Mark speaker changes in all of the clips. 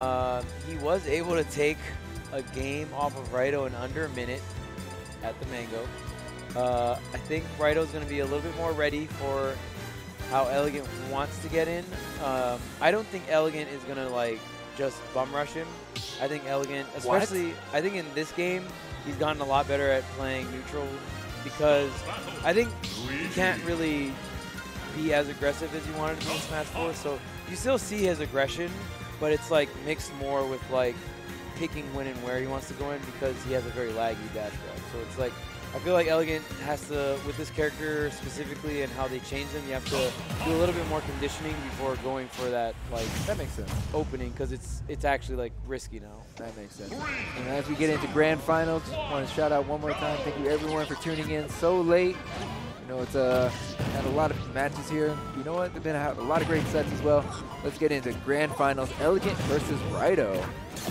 Speaker 1: Uh, he was able to take a game off of Raito in under a minute at the Mango. Uh, I think Raito's going to be a little bit more ready for how Elegant wants to get in. Um, I don't think Elegant is going to like just bum rush him. I think Elegant, especially, I think in this game, he's gotten a lot better at playing neutral because I think he can't really be as aggressive as he wanted to be in Smash 4. So you still see his aggression, but it's like mixed more with like picking when and where he wants to go in because he has a very laggy dash grab. So it's like I feel like Elegant has to, with this character specifically and how they change them, you have to do a little bit more conditioning before going for that like
Speaker 2: That makes sense.
Speaker 1: opening because it's it's actually like risky now.
Speaker 2: That makes sense. And as we get into grand finals, want to shout out one more time. Thank you everyone for tuning in so late. You know, it's uh, had a lot of matches here. You know what? There've been a, a lot of great sets as well. Let's get into grand finals. Elegant versus Raito.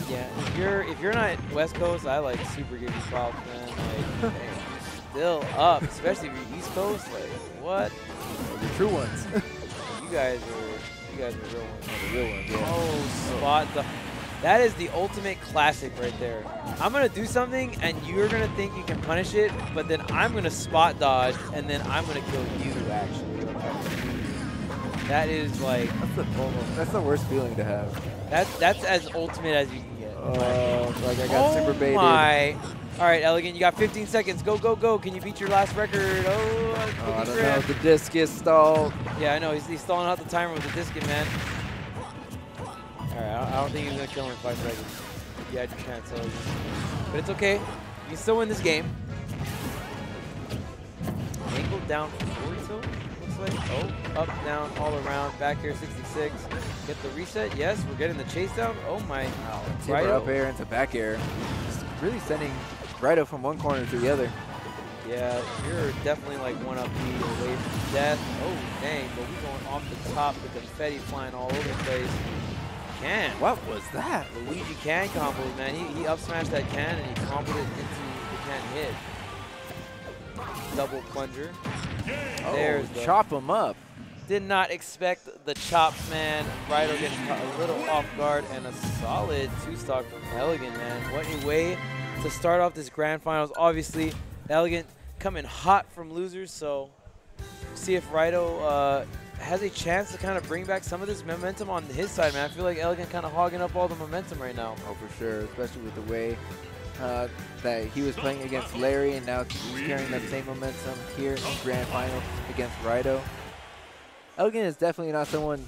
Speaker 1: Yeah, if you're if you're not West Coast, I like super give you props, man. Like, still up, especially if you're East Coast. Like, what?
Speaker 2: The true ones.
Speaker 1: You guys are you guys are real ones.
Speaker 2: the real ones, yeah.
Speaker 1: Oh, spot the. That is the ultimate classic right there. I'm gonna do something and you're gonna think you can punish it, but then I'm gonna spot dodge and then I'm gonna kill you actually. That is like
Speaker 2: That's the that's the worst feeling to have.
Speaker 1: that's that's as ultimate as you can get.
Speaker 2: Uh, like I got
Speaker 1: oh
Speaker 2: super baited.
Speaker 1: my! All right, Elegant, you got 15 seconds. Go, go, go! Can you beat your last record? Oh,
Speaker 2: Oh, I don't know.
Speaker 1: grab.
Speaker 2: The discus stalled.
Speaker 1: Yeah, I know. He's, he's stalling out the timer with the discus, man. Right, I, don't think he's gonna kill him in five seconds. You had your chance, Elegant. But it's okay. You can still win this game. Angle down forward tilt, looks like. Oh, up, down, all around. Back here, 66. Get the reset. Yes, we're getting the chase down. Oh my.
Speaker 2: Wow.
Speaker 1: Raito.
Speaker 2: up air into back air. Just really sending Raito from one corner to the other.
Speaker 1: Yeah, you're definitely like one up beat away from death. Oh, dang, but we're going off the top, with the confetti flying all over the place. Can.
Speaker 2: What was that?
Speaker 1: Luigi can combo, man. He, he up smashed that can and he comboed it into the can hit. Double plunger. There's
Speaker 2: oh,
Speaker 1: the-
Speaker 2: chop him up.
Speaker 1: Did not expect the chops, man. Getting caught a little off guard and a solid two-stock from Elegant, man. What a way to start off this grand finals. Obviously, Elegant coming hot from losers, so see if Raito uh, has a chance to kind of bring back some of this momentum on his side, man. I feel like Elegant kind of hogging up all the momentum right now.
Speaker 2: Oh, for sure, especially with the way uh, that he was playing against Larry, and now he's carrying that same momentum here in grand final against Raito. Elegant is definitely not someone,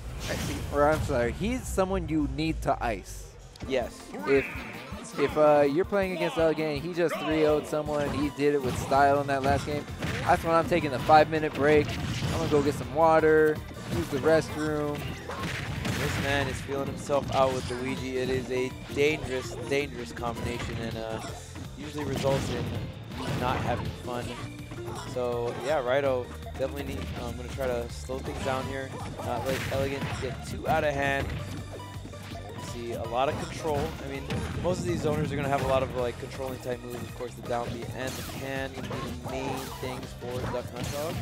Speaker 2: or I'm sorry, he's someone you need to ice.
Speaker 1: Yes.
Speaker 2: If if uh, you're playing against Elegant, and he just 3-0'd someone, he did it with style in that last game, that's when I'm taking the five-minute break. To go get some water, use the restroom.
Speaker 1: This man is feeling himself out with Luigi. It is a dangerous, dangerous combination and uh, usually results in not having fun. So yeah, Raito definitely need, I'm going to try to slow things down here. Not let Elegant get too out of hand. See a lot of control. I mean, most of these zoners are going to have a lot of like controlling type moves. Of course, the down B and the can to be the main things for Duck Hunt Dog.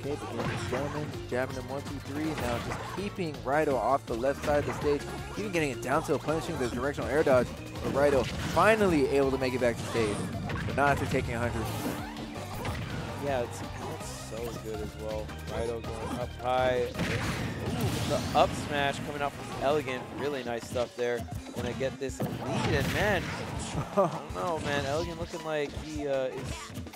Speaker 2: Okay, then he's jamming, jamming him one, two, three. Now just keeping Raito off the left side of the stage, even getting it down tilt, punishing the directional air dodge. But Raito finally able to make it back to stage, but not after taking 100%.
Speaker 1: Yeah, it's, so good as well. Raito going up high. The up smash coming out from Elegant. Really nice stuff there. Gonna get this lead, and man, I don't know, man. Elegant looking like he uh, is.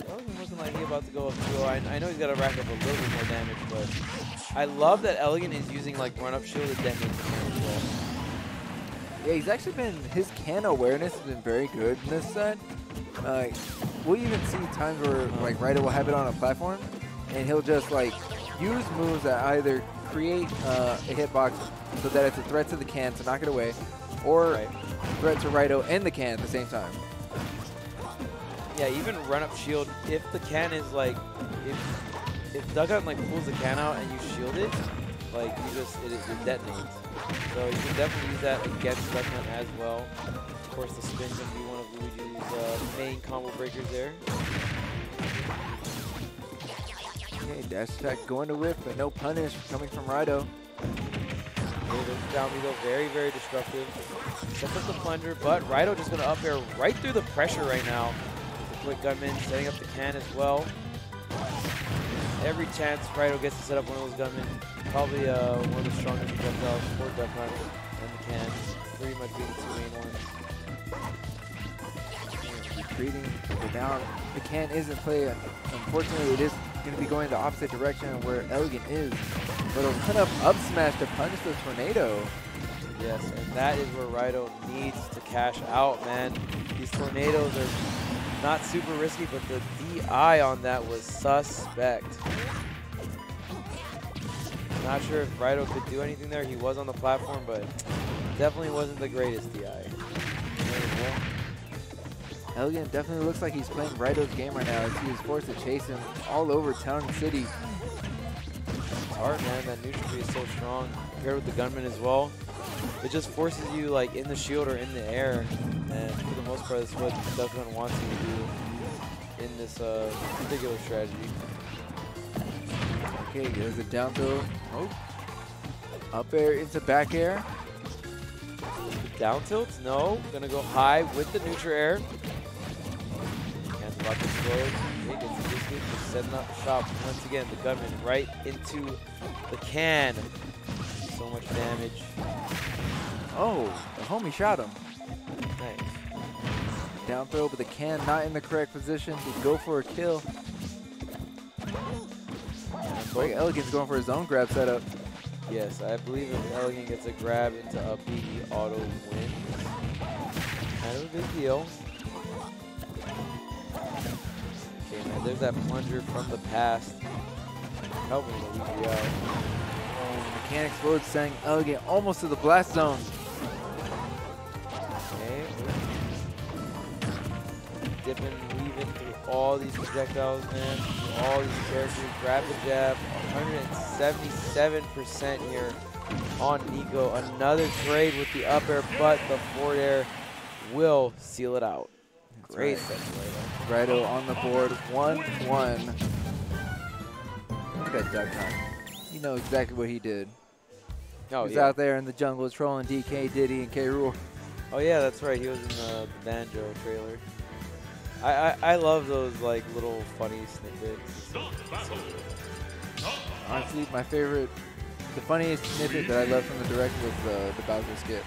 Speaker 1: Elegant looking like he about to go up 2 I, I know he's got to rack up a little bit more damage, but I love that Elegant is using like run up shield as well.
Speaker 2: Yeah, he's actually been, his can awareness has been very good in this set. Uh, we'll even see times where like Raito will have it on a platform, and he'll just like use moves that either create uh, a hitbox so that it's a threat to the can to knock it away, or
Speaker 1: Right.
Speaker 2: threat to Raito and the can at the same time.
Speaker 1: Yeah, even run up shield. If the can is like, if if Duck Hunt like pulls the can out and you shield it, like you just it, it detonates. So you can definitely use that against Duck Hunt as well. Of course, the spin can be one of Luigi's uh, main combo breakers there.
Speaker 2: Okay, dash attack going to whip, but no punish coming from.
Speaker 1: There's down though, very, very destructive. Sets up the plunger, but Raito just gonna up air right through the pressure right now. The quick gunman setting up the can as well. Every chance Raito gets to set up one of those gunmen, probably uh, one of the strongest projectiles for Duck Hunt and the can, pretty much being the two main ones.
Speaker 2: Retreating the down. The can isn't playing. Unfortunately, it is going to be going the opposite direction where Elegant is. But it'll put up up smash to punish the tornado.
Speaker 1: Yes, and that is where Raito needs to cash out, man. These tornadoes are not super risky, but the DI on that was suspect. Not sure if Raito could do anything there. He was on the platform, but definitely wasn't the greatest DI.
Speaker 2: Elegant definitely looks like he's playing Raito's game right now as he is forced to chase him all over town and city.
Speaker 1: It's hard, man. That neutral is so strong. Paired with the gunman as well. It just forces you like in the shield or in the air. And for the most part, that's what Duck Hunt wants you to do in this uh, particular strategy.
Speaker 2: Okay, there's a down throw. Oh. Up air into back air.
Speaker 1: Down tilts? No. Gonna go high with the neutral air. About to gets the biscuit. Setting up shop once again. The gunman right into the can. So much damage.
Speaker 2: Oh, the homie shot him.
Speaker 1: Nice.
Speaker 2: Down throw, but the can not in the correct position to go for a kill. Like Elegant's going for his own grab setup.
Speaker 1: Yes, I believe if Elegant gets a grab into up B, auto wins. Kind of a big deal. There's that plunger from the past. Helping Luigi out.
Speaker 2: Oh, Mechanic Explode sending Elegant almost to the blast zone.
Speaker 1: Okay. Dipping, weaving through all these projectiles, man. Through all these characters. Grab the jab. 177% here on Nico. Another trade with the up air, but the forward air will seal it out. Great
Speaker 2: right.
Speaker 1: Raito
Speaker 2: on the board, 1-1. Look at Duck Hunt. You know exactly what he did.
Speaker 1: Oh,
Speaker 2: He was
Speaker 1: yeah.
Speaker 2: out there in the jungle trolling DK, Diddy, and K. Rool.
Speaker 1: Oh yeah, that's right. He was in the, the banjo trailer. I, I I love those like little funny snippets.
Speaker 2: Honestly, my favorite, the funniest snippet that I loved from the direct was uh, the Bowser skit.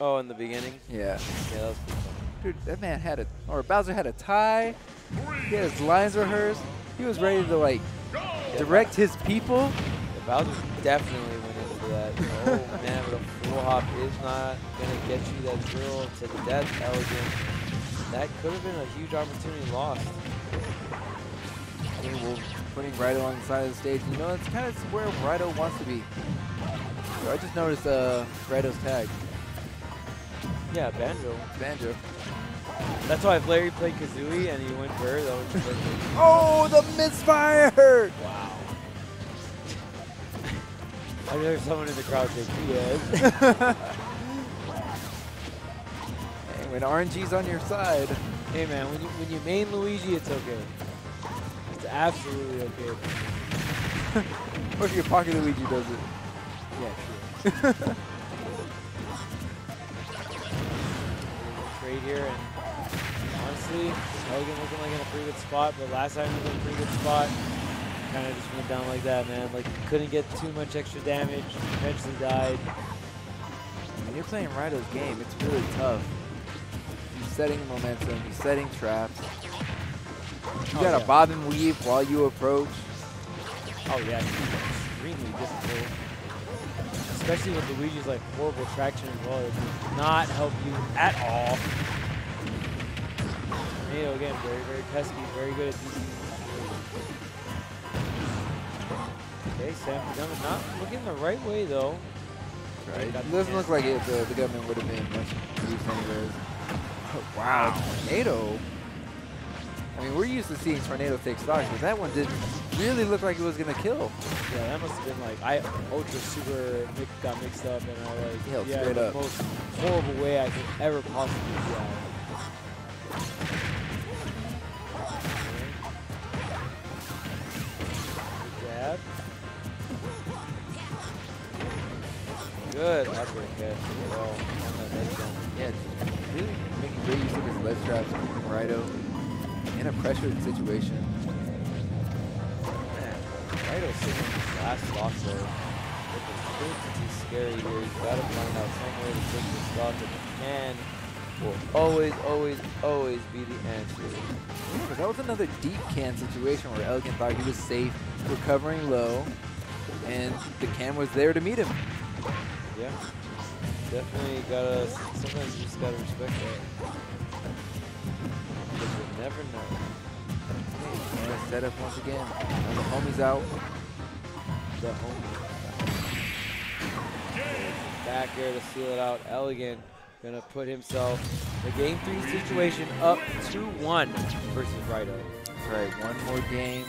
Speaker 1: Oh, in the beginning.
Speaker 2: Yeah.
Speaker 1: Yeah, that was pretty fun.
Speaker 2: Dude, that man had a, or Bowser had a tie. He had his lines rehearsed. He was ready to like direct his people.
Speaker 1: Yeah, Bowser definitely went into that. Oh man, but a full hop is not gonna get you that drill to the death elegant. That could have been a huge opportunity lost.
Speaker 2: I mean, we're putting Raito on the side of the stage. You know, that's kind of where Raito wants to be. So I just noticed uh, Raito's tag,
Speaker 1: Yeah, banjo.
Speaker 2: Banjo.
Speaker 1: That's why if Larry played Kazooie and he went Bird, that was perfect.
Speaker 2: Oh, the misfire!
Speaker 1: Wow. I heard someone in the crowd say, yes.
Speaker 2: Hey, when RNG's on your side,
Speaker 1: hey man, when you when you main Luigi, it's okay. It's absolutely okay.
Speaker 2: or if your pocket Luigi does it.
Speaker 1: Yeah, sure. Trade here, and honestly, Elegant looking like in a pretty good spot, but last time he was in a pretty good spot. Kind of just went down like that, man. Like couldn't get too much extra damage. Eventually died.
Speaker 2: When you're playing Raito's game, it's really tough. He's setting momentum, he's setting traps. You
Speaker 1: Oh,
Speaker 2: gotta
Speaker 1: yeah.
Speaker 2: bob and weave while you approach.
Speaker 1: Oh yeah, extremely difficult. Especially with Luigi's like horrible traction as well. It does not help you at all. Tornado again, very, very pesky, very good at DC. Okay, Sam Gunman not looking the right way though.
Speaker 2: Right.
Speaker 1: Got
Speaker 2: It doesn't look like it, the, the gunman would have been much use anyways. Uh, wow, tornado. I mean, we're used to seeing tornado take stocks, but that one didn't really look like it was gonna kill.
Speaker 1: Yeah, that must have been like I ultra super mix, got mixed up and I like
Speaker 2: Held
Speaker 1: yeah,
Speaker 2: straight
Speaker 1: the
Speaker 2: up.
Speaker 1: most horrible way I could ever possibly drive. Good upper catch well on that ledge jump.
Speaker 2: Yeah, really making great use of his ledge traps, Raito, in a pressured situation.
Speaker 1: Man, Raito's sitting in this last stock though. It's scary here. He's got to find out some way to take this stock, and the can will always, always, always be the answer.
Speaker 2: Yeah, that was another deep can situation where Elegant thought he was safe, recovering low, and the can was there to meet him.
Speaker 1: Yeah, definitely gotta. Sometimes you just gotta respect that. Because you'll never know.
Speaker 2: And set up once again. And the homie's out.
Speaker 1: The homie. Back air to seal it out. Elegant gonna put himself the game three situation up 2-1 versus Raito.
Speaker 2: That's right, one more game.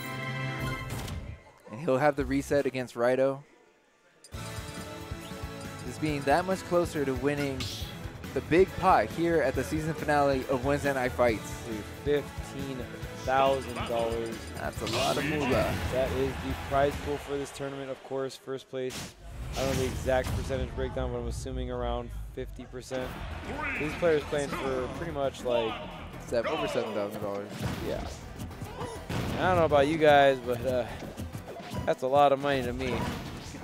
Speaker 2: And he'll have the reset against Raito. Just being that much closer to winning the big pot here at the season finale of Wednesday Night Fights.
Speaker 1: to fifteen thousand dollars.
Speaker 2: That's a lot of moolah.
Speaker 1: That is the prize pool for this tournament. Of course, first place. I don't know the exact percentage breakdown, but I'm assuming around 50%. These players playing for pretty much like,
Speaker 2: Seven, over $7,000.
Speaker 1: yeah. I don't know about you guys, but uh, that's a lot of money to me.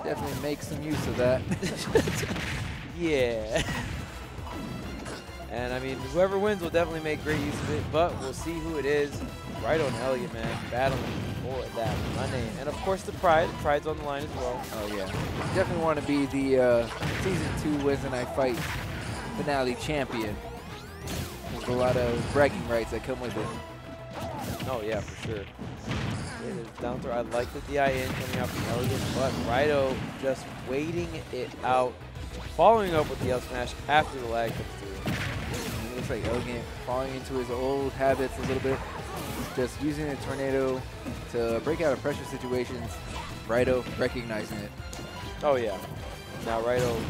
Speaker 2: Definitely make some use of that.
Speaker 1: Yeah. And I mean, whoever wins will definitely make great use of it, but we'll see who it is. Right on Elegant, man, battling for that money. And of course, the pride. The pride's on the line as well.
Speaker 2: Oh yeah, definitely want to be the uh, season two Wednesday Night Fight finale champion. There's a lot of bragging rights that come with it.
Speaker 1: Oh, yeah, for sure. Down throw. I like the DIN coming out from Elegant, but Raito just waiting it out, following up with the L smash after the lag comes through.
Speaker 2: It looks like Elegant falling into his old habits a little bit, just using a tornado to break out of pressure situations. Raito recognizing it.
Speaker 1: Oh yeah. Now Raito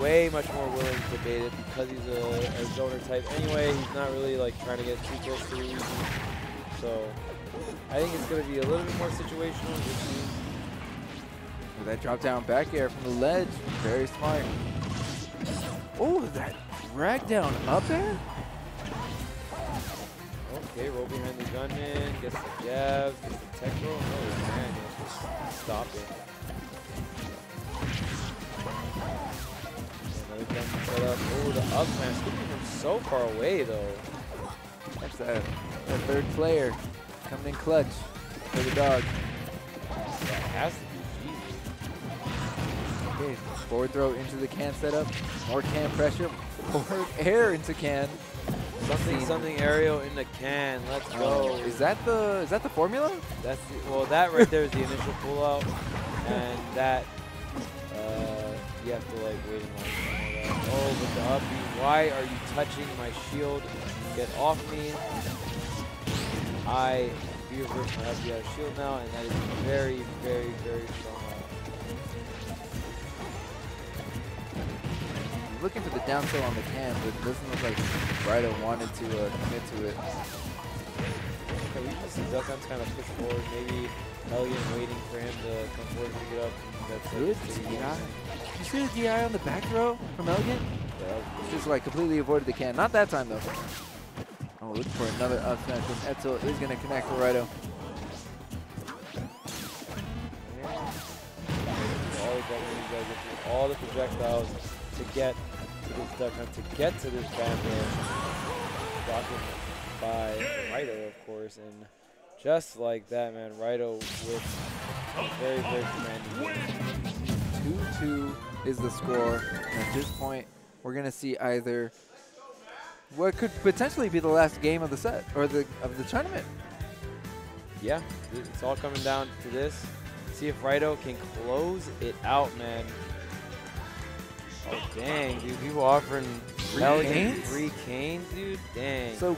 Speaker 1: way much more willing to bait it because he's a, a zoner type anyway. He's not really like trying to get too close to the. So I think it's going to be a little bit more situational. Which means
Speaker 2: With that drop down back air from the ledge, very smart. Oh, that drag down up air?
Speaker 1: okay, roll behind the gunman, gets the jabs, gets the tech roll. No, man, just stop it. Another gunman set up. Oh, the up smash. Looking from so far away though.
Speaker 2: That's that, that third player coming in clutch for the dog.
Speaker 1: That has to be Jesus.
Speaker 2: Okay, forward throw into the can setup. More can pressure. Forward air into can.
Speaker 1: Something, something aerial in the can. Let's go.
Speaker 2: Oh, is that the is that the formula?
Speaker 1: That's the, well, that right there is the initial pullout, and that uh, you have to like wait in line. Oh, but the up B. Why are you touching my shield? Get off me! I be reversed my up B out of shield now, and that is very, very, very strong.
Speaker 2: Looking for the down throw on the can, but it doesn't look like Raito wanted to uh, commit to it.
Speaker 1: Okay, we just see Zelkon's kind of push forward. Maybe Elegant waiting for him to come forward and pick it up. That's
Speaker 2: Good DI. You see the DI on the back throw from Elegant?
Speaker 1: Yeah,
Speaker 2: Just like completely avoided the can. Not that time though. Oh, looking for another up smash from Etzel is going to connect for Raito.
Speaker 1: all the guys get through all the projectiles to get to this duck hunt, to get to this bandit. Blocking by Raito, of course, and just like that, man, Raito with very, very commanding
Speaker 2: 2-2 is the score. And at this point, we're going to see either what could potentially be the last game of the set or the of the tournament.
Speaker 1: Yeah, it's all coming down to this. See if Raito can close it out, man. Oh, dang, dude. People offering
Speaker 2: Free canes?
Speaker 1: free canes, dude. Dang.
Speaker 2: So,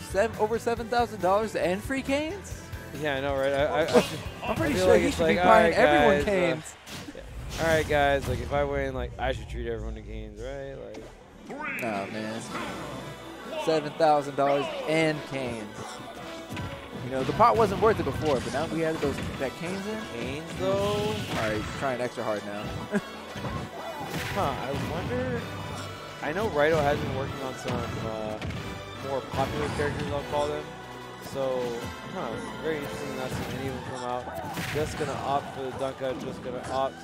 Speaker 2: seven, over seven thousand dollars and free canes.
Speaker 1: Yeah, I know, right? I, I, I,
Speaker 2: I'm pretty
Speaker 1: I
Speaker 2: sure
Speaker 1: like
Speaker 2: he should
Speaker 1: like,
Speaker 2: be buying
Speaker 1: right,
Speaker 2: everyone
Speaker 1: guys, uh,
Speaker 2: canes.
Speaker 1: all right, guys. Like, if I win, like, I should treat everyone to canes, right? Like,
Speaker 2: Nah, man. Seven thousand dollars and canes. You know, the pot wasn't worth it before, but now we added those that canes in.
Speaker 1: canes though.
Speaker 2: All right, trying extra hard now.
Speaker 1: Huh, I wonder... I know Raito has been working on some uh, more popular characters, I'll call them. So, huh, very interesting not seeing any of them come out. Just gonna opt for the Duck Hunt, just gonna opt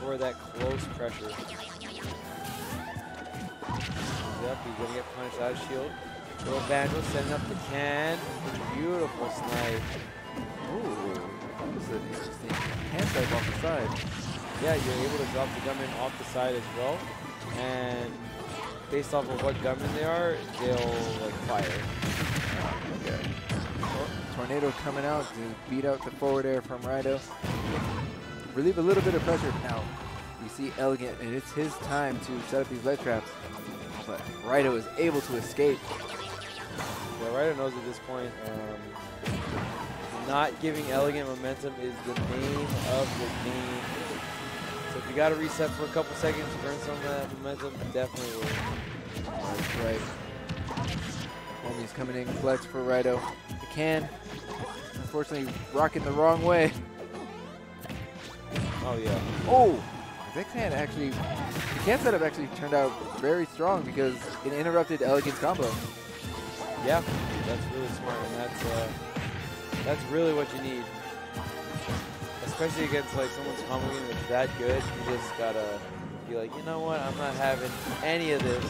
Speaker 1: for that close pressure. Yep, he's gonna get punished out of shield. Little Banjo setting up the can. Beautiful snipe.
Speaker 2: Ooh, that was an interesting hand swipe off the side.
Speaker 1: Yeah, you're able to drop the gunman off the side as well. And based off of what gunmen they are, they'll like fire.
Speaker 2: Okay. Oh, tornado coming out to beat out the forward air from Raito. Relieve a little bit of pressure. Now, we see Elegant, and it's his time to set up these ledge traps. But Raito is able to escape.
Speaker 1: Yeah, Raito knows at this point, um, not giving Elegant momentum is the name of the game. So if you got to reset for a couple seconds to earn some of that momentum, definitely will.
Speaker 2: That's right. Homie's coming in flex for Raito. The can, unfortunately, rocking the wrong way.
Speaker 1: Oh, yeah.
Speaker 2: Oh! That actually, the can setup actually turned out very strong because it interrupted Elegant's combo.
Speaker 1: Yeah, that's really smart, and that's uh, that's really what you need. Especially against like someone's combo game that's that good, you just gotta be like, you know what, I'm not having any of this.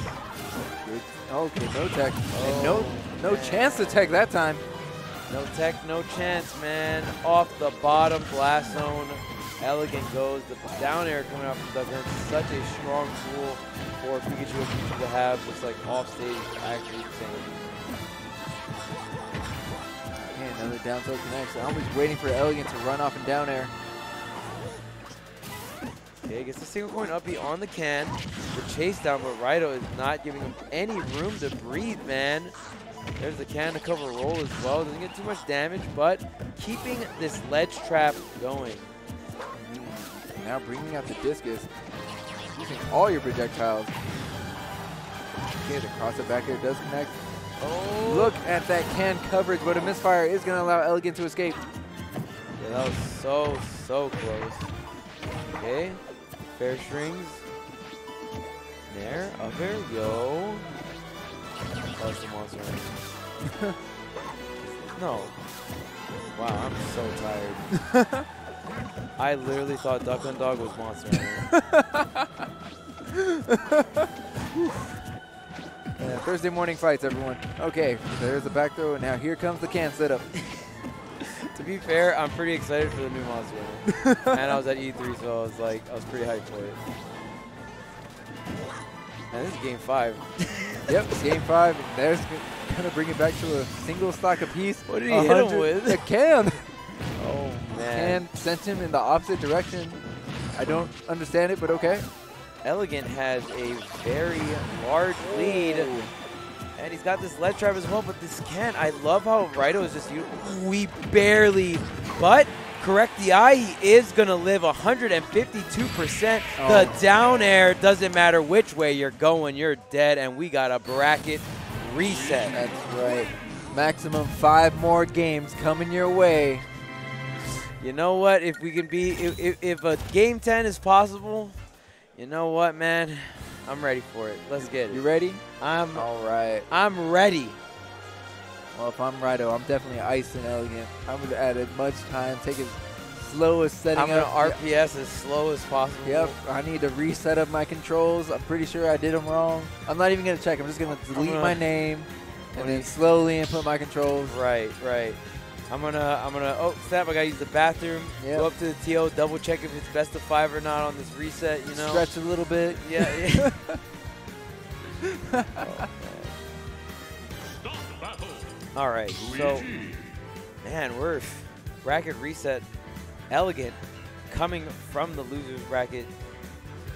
Speaker 2: Good. Okay, no tech. and no no
Speaker 1: Oh, man.
Speaker 2: chance to tech that time.
Speaker 1: No tech, no chance, man. Off the bottom blast zone. Elegant goes. The down air coming out from Duck Hunt. Such a strong tool for Pikachu and Pikachu to have. Just like off stage, actually insane.
Speaker 2: Okay, another down throw connects. I'm always waiting for Elegant to run off and down air.
Speaker 1: Okay, gets the single coin up B on the can. The chase down, but Raito is not giving him any room to breathe, man. There's the can to cover roll as well. Doesn't get too much damage, but keeping this ledge trap going.
Speaker 2: Now bringing out the discus, using all your projectiles. Okay, the cross it back here does connect.
Speaker 1: Oh,
Speaker 2: Look at that can coverage, but a misfire is going to allow Elegant to escape.
Speaker 1: Yeah, that was so, so close. Okay, fair strings. There, up there, yo. Oh, it's the monster. No. Wow, I'm so tired. I literally thought Duck Hunt Dog was Monster Hunter.
Speaker 2: Uh, Thursday morning fights, everyone. Okay, there's the back throw, and now here comes the can setup.
Speaker 1: to be fair, I'm pretty excited for the new Monster Hunter. and I was at E3, so I was like, I was pretty hyped for it. And this is game five.
Speaker 2: yep, game five. And there's going to bring it back to a single stock apiece.
Speaker 1: What did he hit him with?
Speaker 2: A can. Can sent him in the opposite direction. I don't understand it, but okay.
Speaker 1: Elegant has a very large lead. And he's got this ledge trap as well, but this can. I love how Raito is just, you. we barely, but correct the eye, he is going to live 152%.
Speaker 2: Oh.
Speaker 1: The down air, doesn't matter which way you're going, you're dead, and we got a bracket reset.
Speaker 2: That's right. Maximum five more games coming your way.
Speaker 1: You know what? If we can be, if, if, if a game 10 is possible, you know what, man? I'm ready for it. Let's get it.
Speaker 2: You ready?
Speaker 1: I'm,
Speaker 2: All right.
Speaker 1: I'm ready.
Speaker 2: Well, if I'm Raito, I'm definitely ice and elegant. I'm going to add as much time, take as slow as setting
Speaker 1: I'm gonna
Speaker 2: up.
Speaker 1: RPS as slow as possible.
Speaker 2: Yep, I need to reset up my controls. I'm pretty sure I did them wrong. I'm not even going to check. I'm just going to delete
Speaker 1: gonna-
Speaker 2: my name and then
Speaker 1: gonna-
Speaker 2: slowly input my controls.
Speaker 1: Right, right. I'm gonna, I'm gonna. Oh, snap! I gotta use the bathroom.
Speaker 2: Yep.
Speaker 1: Go up to the TO, double check if it's best of five or not on this reset. You know.
Speaker 2: Stretch a little bit.
Speaker 1: Yeah. yeah. Oh, All right. So, man, we're bracket reset. Elegant coming from the losers bracket.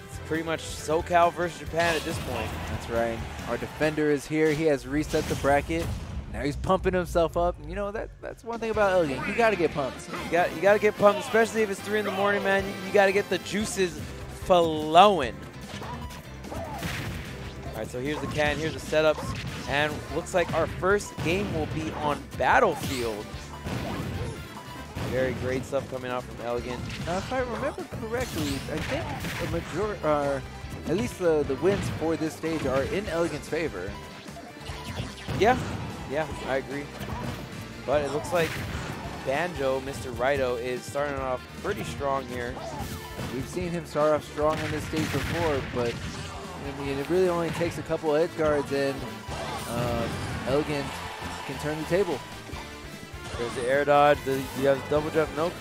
Speaker 1: It's pretty much SoCal versus Japan at this point.
Speaker 2: That's right. Our defender is here. He has reset the bracket. Now he's pumping himself up. And you know that that's one thing about Elegant. You got to get pumped.
Speaker 1: You got you got to get pumped, especially if it's three in the morning, man. You, you got to get the juices flowing. All right, so here's the can, here's the setups, and looks like our first game will be on Battlefield. Very great stuff coming out from Elegant.
Speaker 2: Now, if I remember correctly, I think the major, uh, at least the, the wins for this stage are in Elegant's favor.
Speaker 1: Yeah, yeah, I agree. But it looks like Banjo, Mr. Raito, is starting off pretty strong here.
Speaker 2: We've seen him start off strong on this stage before, but I mean, it really only takes a couple edge guards and uh, Elegant can turn the table.
Speaker 1: There's the air dodge. The, you have double jump. Nope.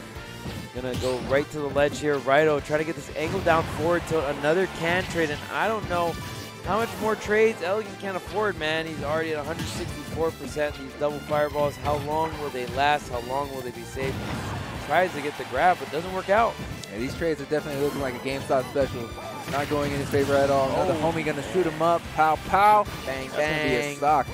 Speaker 1: Gonna go right to the ledge here. Raito trying to get this angle down forward to another can trade, and I don't know how much more trades Elegant can't afford, man. He's already at 164%. These double fireballs, how long will they last? How long will they be safe? Tries to get the grab, but doesn't work out.
Speaker 2: Yeah, these trades are definitely looking like a GameStop special. Not going in his favor at all. Another
Speaker 1: Oh.
Speaker 2: homie gonna shoot him up. Pow, pow.
Speaker 1: Bang,
Speaker 2: That's gonna be a
Speaker 1: bang.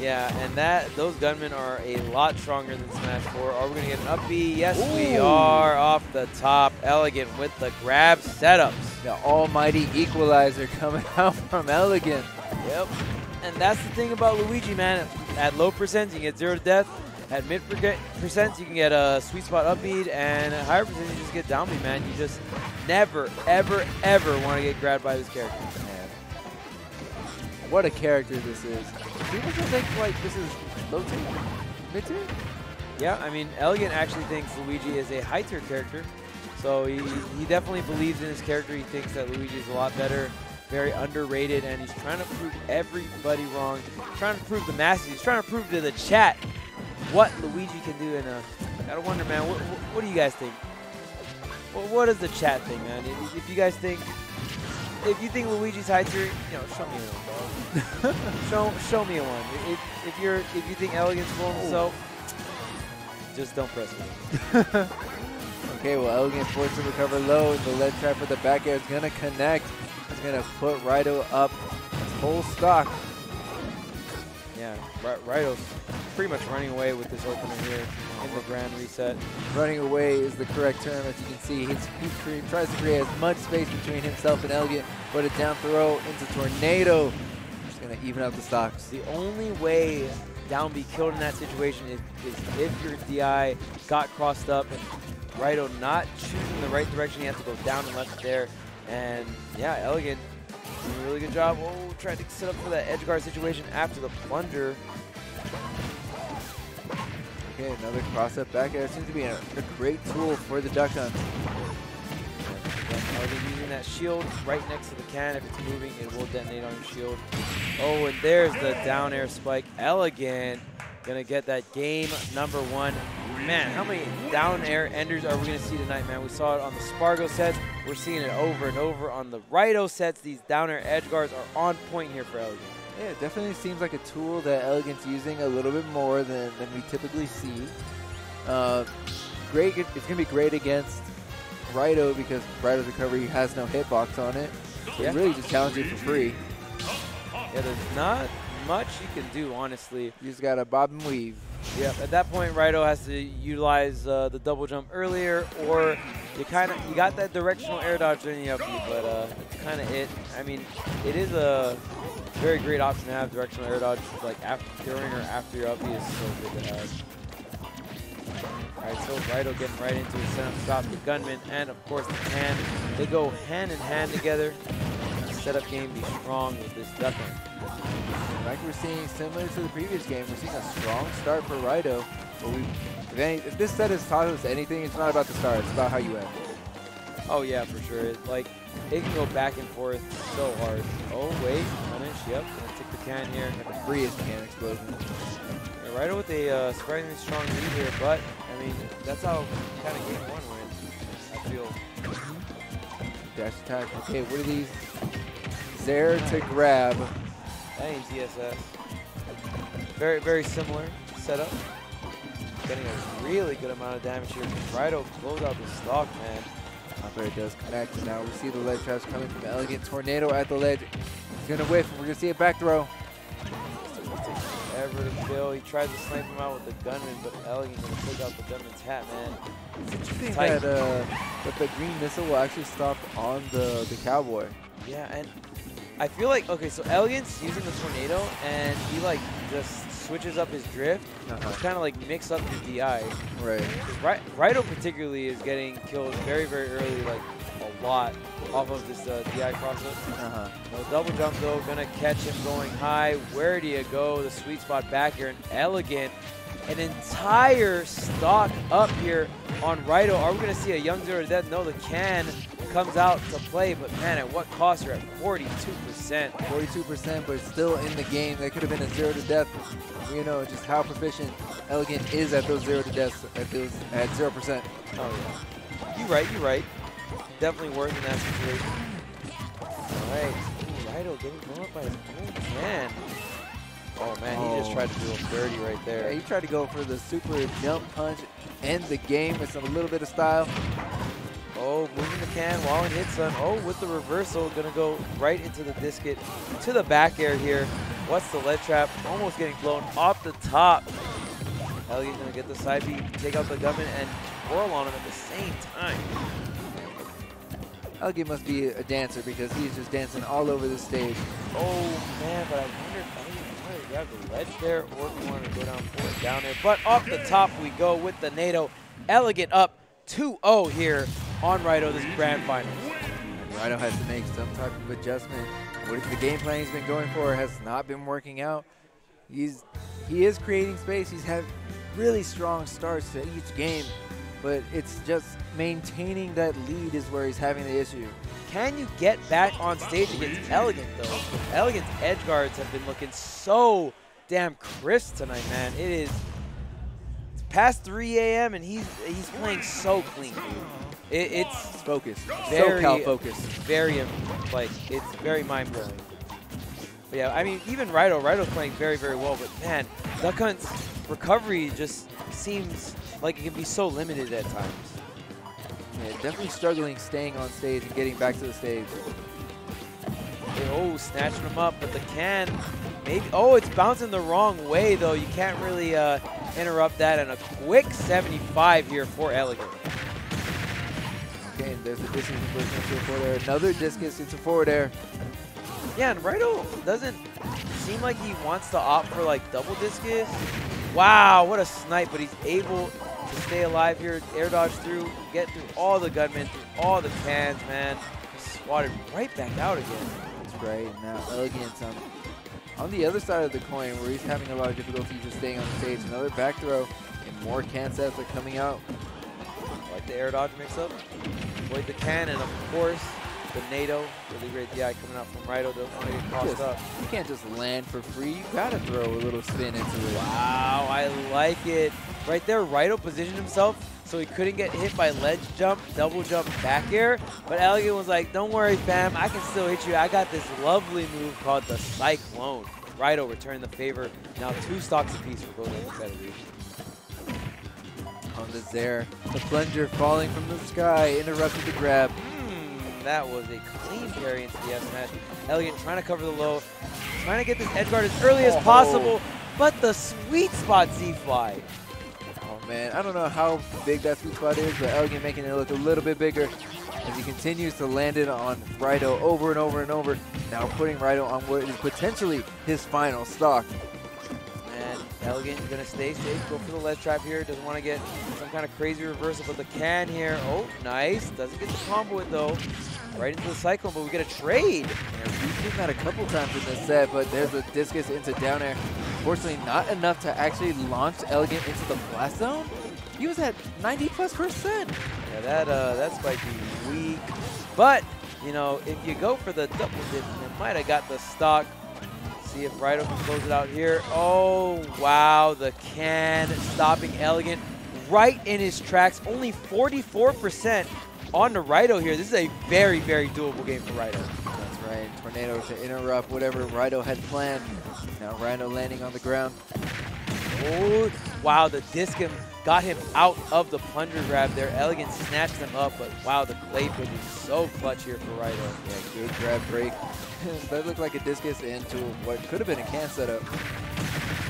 Speaker 1: Yeah, and that those gunmen are a lot stronger than Smash 4. Are we going to get an up B? Yes, we are off the top. Elegant with the grab setups.
Speaker 2: The almighty equalizer coming out from Elegant.
Speaker 1: Yep. And that's the thing about Luigi, man. At low percent, you can get zero to death. At mid percent, you can get a sweet spot up beat. And at higher percent, you just get down beat, man. You just never, ever, ever want to get grabbed by this character.
Speaker 2: What a character this is. People just think like this is low tier, mid tier.
Speaker 1: Yeah, I mean, Elegant actually thinks Luigi is a high tier character. So he, he definitely believes in his character. He thinks that Luigi is a lot better, very underrated, and he's trying to prove everybody wrong. trying to prove the masses. He's trying to prove to the chat what Luigi can do. And uh, gotta wonder, man, what, what, what do you guys think? What, what does the chat think, man? If you guys think, if you think Luigi's high tier, you know, show me one, show, show me a one. If, if you're, if you think Elegant's full himself, just don't press me.
Speaker 2: Okay, well, Elegant forced to recover low. The lead trap for the back air is going to connect. It's going to put Raito up full stock.
Speaker 1: Yeah, Ri- pretty much running away with this opener here in the grand reset.
Speaker 2: Running away is the correct term, as you can see. He's, he tries to create as much space between himself and Elegant, but a down throw into Tornado. Just going to even out the stocks.
Speaker 1: The only way down be killed in that situation is, is if your DI got crossed up and Raito not choosing the right direction. You have to go down and left there. And yeah, Elegant doing a really good job. Oh, tried to set up for that edge guard situation after the plunger.
Speaker 2: Okay, another cross-up back air. Seems to be a, a great tool for the duck.
Speaker 1: Yeah, Elegant using that shield right next to the can. If it's moving, it will detonate on your shield. Oh, and there's the down air spike. Elegant gonna get that game number one. Man, how many down air enders are we gonna see tonight, man? We saw it on the Sparg0 sets. We're seeing it over and over on the Raito sets. These down air edge guards are on point here for Elegant.
Speaker 2: Yeah, it definitely seems like a tool that Elegant's using a little bit more than, than we typically see. Uh, great, it's going to be great against Raito because Raito's recovery has no hitbox on it. So
Speaker 1: Yeah.
Speaker 2: really just challenge it for free.
Speaker 1: Yeah, there's not much you can do, honestly.
Speaker 2: You just got to bob and weave.
Speaker 1: Yeah, at that point, Raito has to utilize uh, the double jump earlier, or you kind of you got that directional air dodge in the up but uh, it's kind of it. I mean, it is a very great option to have directional air dodge, like after during or after your up is so good to have. All right, so Raito getting right into his setup, stop the gunman, and of course the can. They go hand in hand together. Setup game be strong with this duck hunt.
Speaker 2: Like we're seeing similar to the previous game, we're seeing a strong start for Raito. But we, if, any, if this set has taught us anything, it's not about the start, it's about how you end.
Speaker 1: Oh yeah, for sure. It, like it can go back and forth so hard. Oh wait, punish. Yep, gonna take the can here.
Speaker 2: And the freest can explosion.
Speaker 1: Yeah, Raito with a uh, surprisingly strong lead here, but I mean that's how kind of game one went. I feel.
Speaker 2: Dash attack. Okay, what are these? There to grab.
Speaker 1: That ain't DSS. Very very similar setup. Getting a really good amount of damage here. Raito close out the stock, man.
Speaker 2: There it does connect, and now we see the ledge traps coming from Elegant Tornado at the ledge. He's gonna whiff. We're gonna see a back throw.
Speaker 1: Ever to kill. He tries to snipe him out with the gunman, but Elegant gonna take out the gunman's hat, man.
Speaker 2: It's interesting
Speaker 1: Tight.
Speaker 2: that, uh, that the green missile will actually stop on the, the cowboy.
Speaker 1: Yeah, and I feel like okay, so Elegant's using the tornado, and he like just switches up his drift,
Speaker 2: Uh-huh.
Speaker 1: kind of like mix up his DI.
Speaker 2: Right.
Speaker 1: 'Cause Ri- Raito particularly is getting killed very very early, like a lot. off of this uh, DI crossover.
Speaker 2: Uh-huh.
Speaker 1: No double jump though, gonna catch him going high. Where do you go? The sweet spot back here, and elegant. An entire stock up here on Raito. Are we gonna see a young zero to death? No, the can comes out to play, but man, at what cost? You're at 42%.
Speaker 2: 42%, but still in the game. That could have been a zero to death. You know, just how proficient Elegant is at those zero to deaths at those at 0%.
Speaker 1: Oh yeah. You're right, you're right. Definitely worth in that situation. Alright. Raito getting blown up by his own man. Oh man, he just
Speaker 2: Oh.
Speaker 1: tried to do him dirty right there.
Speaker 2: Yeah, he tried to go for the super jump punch, end the game with some a little bit of style.
Speaker 1: Oh, moving the can while in hit sun. Oh, with the reversal, gonna go right into the disket, to the back air here. What's the lead trap? Almost getting blown off the top. Elegant gonna get the side B, take out the gunman, and twirl on him at the same time.
Speaker 2: Elegant must be a dancer because he's just dancing all over the stage.
Speaker 1: Oh man, but I wonder if wanted to grab the ledge there or if he wanted to go down for it down there. But off the top we go with the NATO. Elegant up 2-0 here on Raito this grand final.
Speaker 2: Raito has to make some type of adjustment. What if the game plan he's been going for has not been working out. He's he is creating space. He's had really strong starts to each game, but it's just maintaining that lead is where he's having the issue.
Speaker 1: Can you get back on stage against Elegant, though? Elegant's edge guards have been looking so damn crisp tonight, man. It is it's past 3 a.m. and he's he's playing so clean, dude. It, it's
Speaker 2: Focus,
Speaker 1: Very-
Speaker 2: SoCal focus.
Speaker 1: very, like, it's very mind-blowing. But yeah, I mean, even Raito, Raito's playing very, very well, but man, Duck Hunt's recovery just seems like it can be so limited at times.
Speaker 2: Yeah, definitely struggling staying on stage and getting back to the stage.
Speaker 1: Oh, snatching him up, but the can, maybe, oh, it's bouncing the wrong way, though. You can't really uh, interrupt that, and a quick 75 here for Elegant.
Speaker 2: Okay, and there's a discus inversion into a forward air. Another discus into forward air.
Speaker 1: Yeah, and Raito doesn't seem like he wants to opt for, like, double discus. Wow, what a snipe, but he's able to stay alive here, air dodge through, get through all the gunmen, through all the cans, man. Swatted right back out again.
Speaker 2: That's right. Now Elegance on, on the other side of the coin where he's having a lot of difficulty just staying on the stage. Another back throw and more can sets are coming out.
Speaker 1: Like the air dodge mix-up. Avoid the cannon, of course, the NATO. Really great DI coming out from Raito. Doesn't want to get crossed
Speaker 2: Just-
Speaker 1: up.
Speaker 2: You can't just land for free. You gotta throw a little spin into it.
Speaker 1: Wow, I like it. Right there, Raito positioned himself so he couldn't get hit by ledge jump, double jump, back air. But Elegant was like, don't worry, fam. I can still hit you. I got this lovely move called the Cyclone. Raito returned the favor. Now two stocks apiece for both of competitors.
Speaker 2: On the Zaire, the plunger falling from the sky interrupted the grab.
Speaker 1: Hmm, that was a clean carry into the S smash. Elegant trying to cover the low, trying to get this edge guard as early as
Speaker 2: Oh.
Speaker 1: possible, but the sweet spot Z-Fly.
Speaker 2: Oh man, I don't know how big that sweet spot is, but Elegant making it look a little bit bigger as he continues to land it on Raito over and over and over. Now putting Raito on what is potentially his final stock.
Speaker 1: Elegant gonna stay safe, go for the ledge trap here. Doesn't want to get some kind of crazy reversal, but the can here. Oh, nice. Doesn't get the combo it though. Right into the cyclone, but we get a trade.
Speaker 2: Yeah, we've seen that a couple times in this set, but there's a discus into down air. Fortunately, not enough to actually launch Elegant into the blast zone. He was at 90 plus percent.
Speaker 1: Yeah, that uh, that spike be weak. But you know, if you go for the double dip, you might have got the stock. See if Raito can close it out here. Oh wow, the can stopping Elegant right in his tracks. Only 44% on the Raito here. This is a very very doable game for Raito.
Speaker 2: That's right. Tornado to interrupt whatever Raito had planned. Now Raito landing on the ground.
Speaker 1: Oh, wow, the disc got him out of the plunger grab there. Elegant snatched him up, but wow, the clay pit is so clutch here for Raito.
Speaker 2: Yeah, good grab break. that looked like a discus into what could have been a can setup.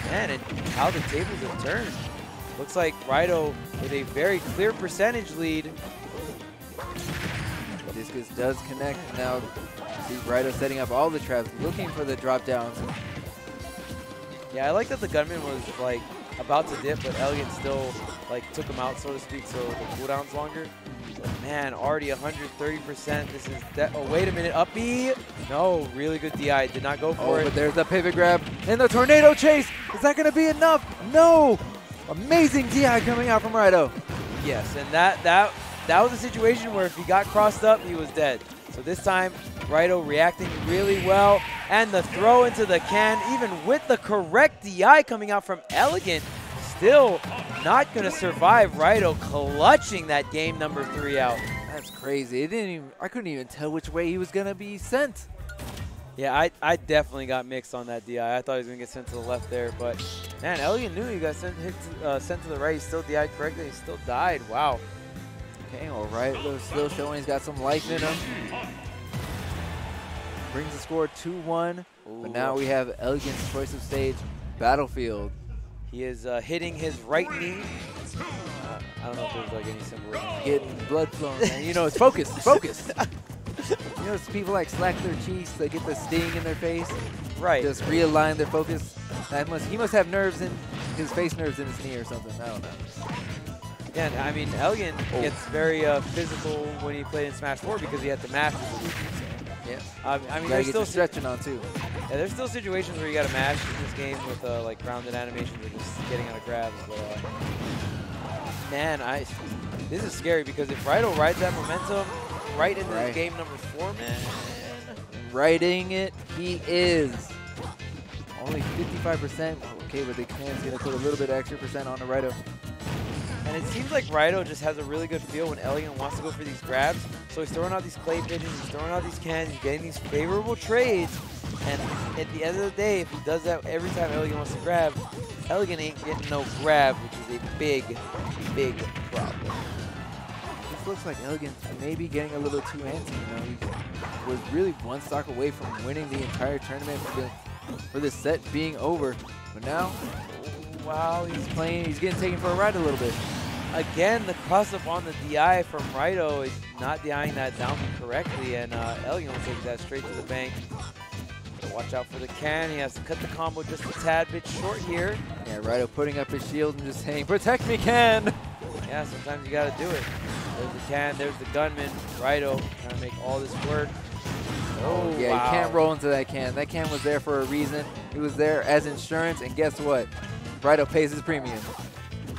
Speaker 1: Man, and how the tables have turned. Looks like Raito with a very clear percentage lead.
Speaker 2: Discus does connect. Now see Raito setting up all the traps, looking for the drop downs.
Speaker 1: Yeah, I like that the gunman was like about to dip, but Elegant still like took him out, so to speak, so the cooldown's longer. But Man, already 130%. This is, oh, wait a minute, up B. No, really good DI. Did not go for
Speaker 2: oh,
Speaker 1: it.
Speaker 2: but there's the pivot grab and the tornado chase. Is that going to be enough? No. Amazing DI coming out from Raito.
Speaker 1: Yes, and that, that, that was a situation where if he got crossed up, he was dead. So this time, Raito reacting really well. And the throw into the can, even with the correct DI coming out from Elegant, still not going to survive. Raito clutching that game number three out.
Speaker 2: That's crazy. It didn't even, I couldn't even tell which way he was going to be sent.
Speaker 1: Yeah, I, I definitely got mixed on that DI. I thought he was going to get sent to the left there, but man, Elegant knew he got sent, hit to, uh, sent to the right. He still DI correctly. He still died. Wow.
Speaker 2: Okay, all right. Still showing he's got some life in him. Brings the score 2-1. But now we have Elegant's choice of stage, Battlefield.
Speaker 1: He is uh, hitting his right knee. Uh, I don't know if there's like any symbolism.
Speaker 2: Getting blood flowing, man. You know, it's focused. focused. you know, it's people like slack their cheeks, they get the sting in their face.
Speaker 1: Right.
Speaker 2: Just realign their focus. That must he must have nerves in his face nerves in his knee or something. I don't know.
Speaker 1: Yeah, I mean, Elegant oh. gets very uh, physical when he played in Smash 4 because he had to mash.
Speaker 2: Yeah.
Speaker 1: Um, I mean, there's still
Speaker 2: stretching on too.
Speaker 1: Yeah, there's still situations where you got to mash in this game with uh, like grounded animations or just getting out of grabs. But uh, man, I this is scary because if Raito rides that momentum right into right. game number four, man.
Speaker 2: Riding it, he is. Only 55%. Okay, but the can's going to put a little bit extra percent on the Raito.
Speaker 1: And it seems like Raito just has a really good feel when Elegant wants to go for these grabs. So he's throwing out these clay pigeons, he's throwing out these cans, he's getting these favorable trades. And at the end of the day, if he does that every time Elegant wants to grab, Elegant ain't getting no grab, which is a big, big problem.
Speaker 2: This looks like Elegant maybe getting a little too antsy. You know, he was really one stock away from winning the entire tournament for, the, for this set being over. But now, wow, he's playing, he's getting taken for a ride a little bit.
Speaker 1: Again, the cross-up on the DI from Raito is not DIing that down correctly, and uh, Elegant will take that straight to the bank. Watch out for the can. He has to cut the combo just a tad bit short here.
Speaker 2: Yeah, Raito putting up his shield and just saying, protect me, can!
Speaker 1: Yeah, sometimes you got to do it. There's the can, there's the gunman. Raito trying to make all this work.
Speaker 2: Oh, yeah, wow. you can't roll into that can. That can was there for a reason. It was there as insurance, and guess what? Raito pays his premium.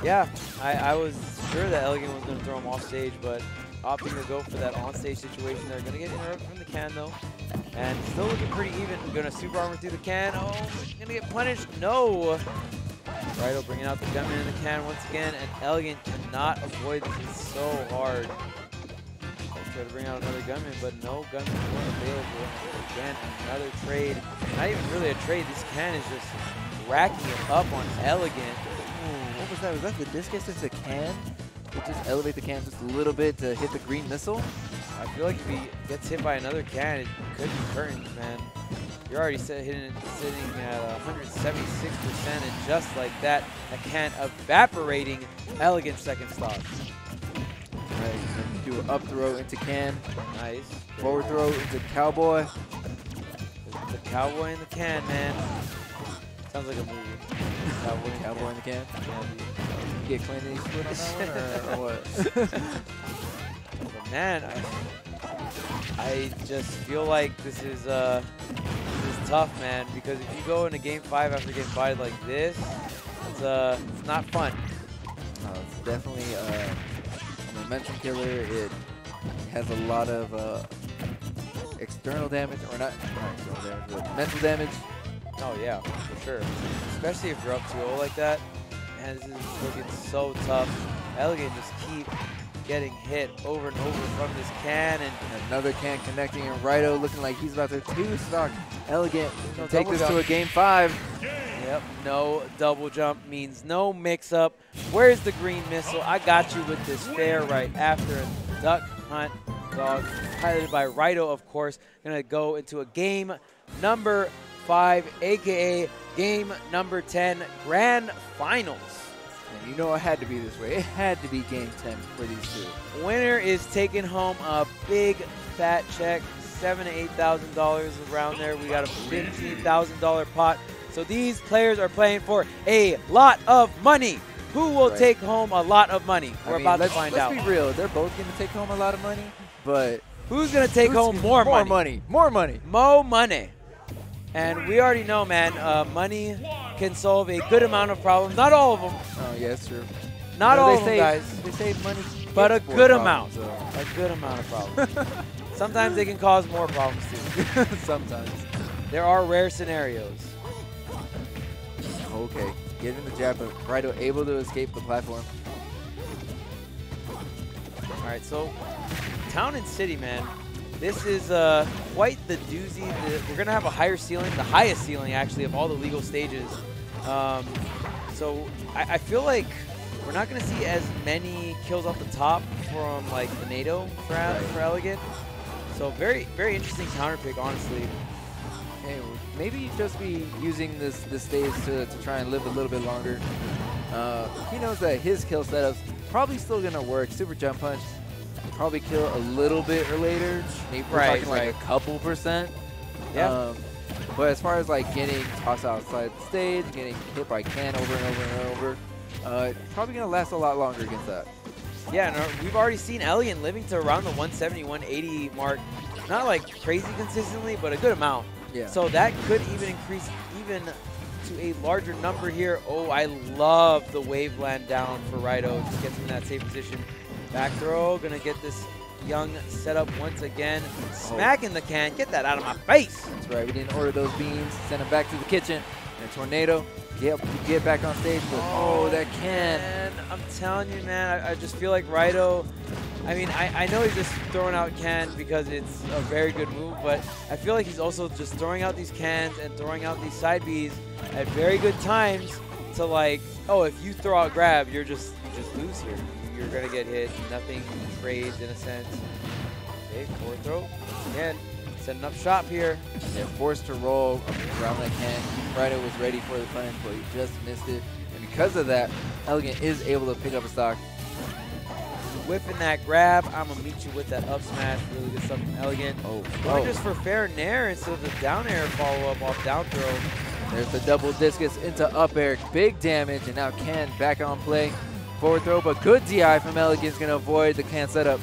Speaker 1: Yeah, I, I was sure that Elegant was going to throw him off stage, but opting to go for that on-stage situation. They're going to get interrupted from the can, though. And still looking pretty even. Going to super armor through the can. Oh, going to get punished. No. Raito bringing out the gunman in the can once again, and Elegant cannot avoid this. So hard. Let's try to bring out another gunman, but no gunman available. Again, another trade. Not even really a trade. This can is just racking it up on Elegant
Speaker 2: what was that? Was that the discus into can? To just elevate the can just a little bit to hit the green missile?
Speaker 1: I feel like if he gets hit by another can, it could be curtains, man. You're already sit, hitting, sitting at 176%, and just like that, a can evaporating elegant second stock.
Speaker 2: Right, do an up throw into can.
Speaker 1: Nice.
Speaker 2: Forward throw into cowboy.
Speaker 1: The cowboy in the can, man. Sounds like a movie.
Speaker 2: Cowboy, Cowboy in the can. Yeah, Get Clint Eastwood on that one, or, or what?
Speaker 1: but man, I, I just feel like this is uh, this is tough, man. Because if you go into Game Five after Game Five like this, it's uh, it's not fun.
Speaker 2: Uh, it's definitely uh, a momentum killer. It has a lot of uh, external damage, or not, not external damage, but mental damage.
Speaker 1: Oh yeah, for sure. Especially if you're up 2-0 like that. Man, this is looking so tough. Elegant just keep getting hit over and over from this can. And
Speaker 2: another can connecting and Raito looking like he's about to two-stock. Elegant no take this jump. to a game five.
Speaker 1: Yep, no double jump means no mix-up. Where's the green missile? I got you with this fair right after a duck hunt dog, piloted by Raito, of course. Gonna go into a game number 5, aka game number 10, grand finals.
Speaker 2: And you know it had to be this way. It had to be game 10 for these two.
Speaker 1: Winner is taking home a big fat check, seven to eight thousand dollars around there. We got a fifteen thousand dollar pot. So these players are playing for a lot of money. Who will
Speaker 2: Right.
Speaker 1: take home a lot of money? We're
Speaker 2: mean,
Speaker 1: about to
Speaker 2: let's,
Speaker 1: find
Speaker 2: let's be real. They're both going to take home a lot of money, but
Speaker 1: Who's going to take home more,
Speaker 2: more
Speaker 1: money?
Speaker 2: More money? More money.
Speaker 1: Mo money. And we already know, man, uh, money can solve a good amount of problems. Not all of them.
Speaker 2: Oh, yeah, that's true.
Speaker 1: Not
Speaker 2: No,
Speaker 1: all of them, guys.
Speaker 2: They save money,
Speaker 1: But a good
Speaker 2: problems,
Speaker 1: A good amount of problems. Sometimes they can cause more problems, too.
Speaker 2: Sometimes.
Speaker 1: There are rare scenarios.
Speaker 2: Okay, getting the jab, but Raito able to escape the platform.
Speaker 1: All right, so town and city, man. This is uh, quite the doozy. The, we're gonna have a higher ceiling, the highest ceiling actually of all the legal stages. Um, so I, I feel like we're not gonna see as many kills off the top from like the NATO for,
Speaker 2: Right.
Speaker 1: for Elegant. So very, very interesting counter pick, honestly.
Speaker 2: Hey, maybe just be using this this stage to, to try and live a little bit longer. Uh, he knows that his kill setup's probably still gonna work. Super jump punch, probably kill a little bit or later. Maybe we're
Speaker 1: Right,
Speaker 2: talking like
Speaker 1: right.
Speaker 2: a couple percent.
Speaker 1: Yeah.
Speaker 2: Um, but as far as like getting tossed outside the stage, getting hit by can over and over and over, uh, probably gonna last a lot longer against that.
Speaker 1: Yeah, and uh, we've already seen Elegant living to around the 170, 180 mark. Not like crazy consistently, but a good amount.
Speaker 2: Yeah.
Speaker 1: So that could even increase even to a larger number here. Oh, I love the wave land down for Raito. Just gets him in that safe position. Back throw, gonna get this young set up once again. Oh. Smacking the can. Get that out of my face.
Speaker 2: That's right. We didn't order those beans. Send them back to the kitchen. And a tornado. Get get back on stage. But oh, that can.
Speaker 1: Man, I'm telling you, man, I, I just feel like Raito. I mean, I, I know he's just throwing out can because it's a very good move, but I feel like he's also just throwing out these cans and throwing out these side Bs at very good times to like, oh, if you throw out grab, you're just you just lose here. You're gonna get hit. Nothing trades in a sense. Okay, forward throw. Again, setting up shop here.
Speaker 2: They're forced to roll around that can. Raito was ready for the punch, but he just missed it. And because of that, Elegant is able to pick up a stock.
Speaker 1: Whipping that grab. I'm gonna meet you with that up smash. Really good stuff from Elegant.
Speaker 2: Oh, oh.
Speaker 1: just for fair nair instead of the down air follow up off down throw.
Speaker 2: There's the double discus into up air. Big damage, and now Ken back on play. Forward throw, but good DI from Elegant's going to avoid the Can setup.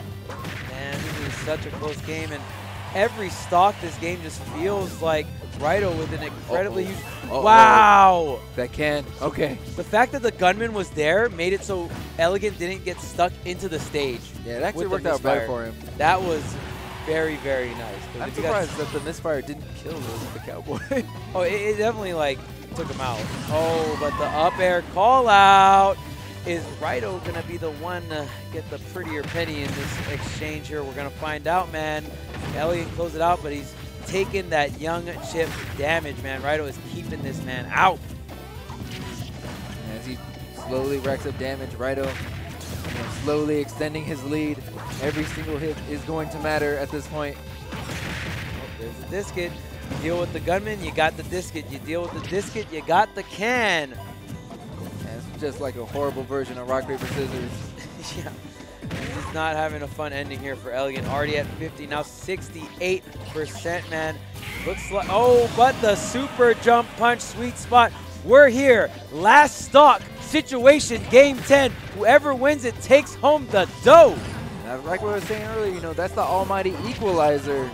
Speaker 1: Man, this is such a close game, and every stock this game just feels like Raito with an incredibly
Speaker 2: Uh-oh.
Speaker 1: huge.
Speaker 2: Uh-oh.
Speaker 1: Wow!
Speaker 2: That Can, okay.
Speaker 1: The fact that the gunman was there made it so Elegant didn't get stuck into the stage.
Speaker 2: Yeah, it actually worked out better for him.
Speaker 1: That was very, very nice.
Speaker 2: I'm surprised that the misfire didn't kill the, the cowboy.
Speaker 1: Oh, it, it definitely like took him out. Oh, but the up air call out. Is Raito gonna be the one to get the prettier penny in this exchange here? We're gonna find out, man. Elliot close it out, but he's taking that young chip damage, man. Raito is keeping this man out.
Speaker 2: As he slowly racks up damage, you know, slowly extending his lead. Every single hit is going to matter at this point.
Speaker 1: Oh, there's the. You deal with the gunman, you got the disket. You deal with the disket, you got the can.
Speaker 2: Just like a horrible version of rock, paper, scissors.
Speaker 1: yeah. He's not having a fun ending here for Elegant. Already at 50, now 68%, man. Looks like, oh, but the super jump punch, sweet spot. We're here. Last stock situation, game 10. Whoever wins it takes home the dough.
Speaker 2: Like what I was saying earlier, you know, that's the almighty equalizer.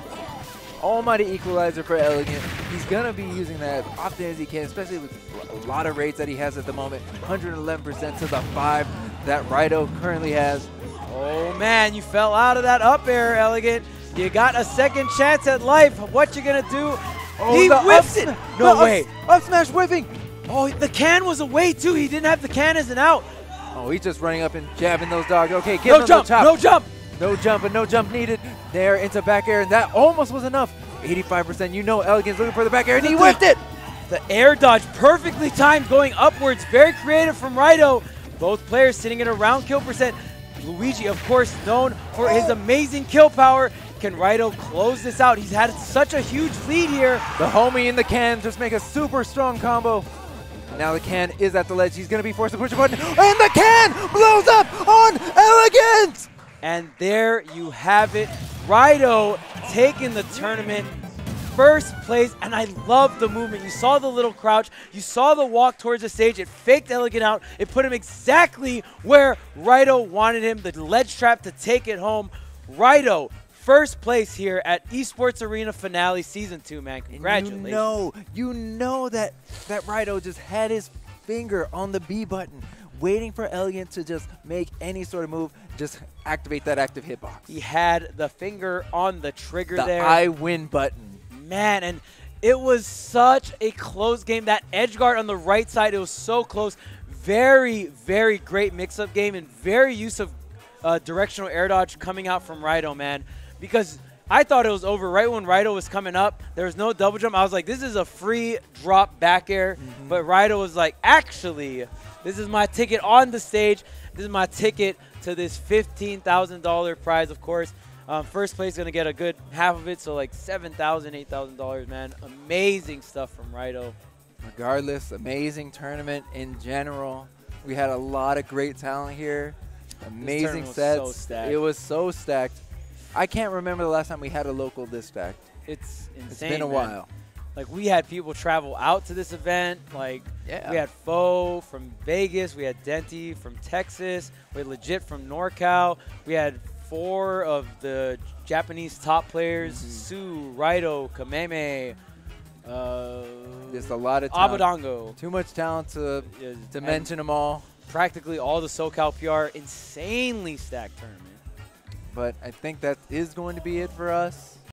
Speaker 2: Almighty equalizer for Elegant. He's going to be using that often as he can, especially with a lot of rates that he has at the moment. 111% to the 5 that Raito currently has.
Speaker 1: Oh, man, you fell out of that up air, Elegant. You got a second chance at life. What you going to do? Oh, he
Speaker 2: the
Speaker 1: whips it. No
Speaker 2: the
Speaker 1: way.
Speaker 2: Up, up smash whipping.
Speaker 1: Oh, the can was away, too. He didn't have the can as an out.
Speaker 2: Oh, he's just running up and jabbing those dogs. Okay, give
Speaker 1: No
Speaker 2: him
Speaker 1: jump,
Speaker 2: the chop.
Speaker 1: no jump.
Speaker 2: No jump, and no jump needed. There into back air, and that almost was enough. 85%. You know Elegant's looking for the back air, and he whipped it.
Speaker 1: The air dodge perfectly timed going upwards. Very creative from Raito. Both players sitting at around kill percent. Luigi, of course, known for his oh. amazing kill power. Can Raito close this out? He's had such a huge lead here.
Speaker 2: The homie in the can just make a super strong combo. Now the can is at the ledge. He's going to be forced to push a button, and the can blows up on Elegant.
Speaker 1: And there you have it. Raito taking the tournament first place, and I love the movement. You saw the little crouch. You saw the walk towards the stage. It faked Elegant out. It put him exactly where Raito wanted him, the ledge trap to take it home. Raito, first place here at Esports Arena Finale Season 2, man. Congratulations.
Speaker 2: And you know, you know that, that Raito just had his finger on the B button, waiting for Elegant to just make any sort of move, just activate that active hitbox.
Speaker 1: He had the finger on the trigger
Speaker 2: the
Speaker 1: there.
Speaker 2: I win button.
Speaker 1: Man, and it was such a close game. That edge guard on the right side, it was so close. Very, very great mix-up game and very use of uh, directional air dodge coming out from Raito, man. Because I thought it was over right when Raito was coming up. There was no double jump. I was like, this is a free drop back air. Mm -hmm. But Raito was like, actually, this is my ticket on the stage. This is my ticket to this $15,000 prize, of course. Um, first place is going to get a good half of it, so like $7,000, $8,000, man. Amazing stuff from Raito.
Speaker 2: Regardless, amazing tournament in general. We had a lot of great talent here. Amazing sets.
Speaker 1: So
Speaker 2: it was so stacked. I can't remember the last time we had a local this stacked.
Speaker 1: It's insane.
Speaker 2: It's been a
Speaker 1: man.
Speaker 2: while.
Speaker 1: Like we had people travel out to this event. Like
Speaker 2: yeah.
Speaker 1: we had Foe from Vegas. We had Denti from Texas. We had legit from NorCal. We had four of the Japanese top players: mm -hmm. Sue, Raito, Kameme. Uh,
Speaker 2: There's a lot of talent.
Speaker 1: Abadango.
Speaker 2: Too much talent to, to mention them all.
Speaker 1: Practically all the SoCal PR. Insanely stacked tournament.
Speaker 2: But I think that is going to be it for us.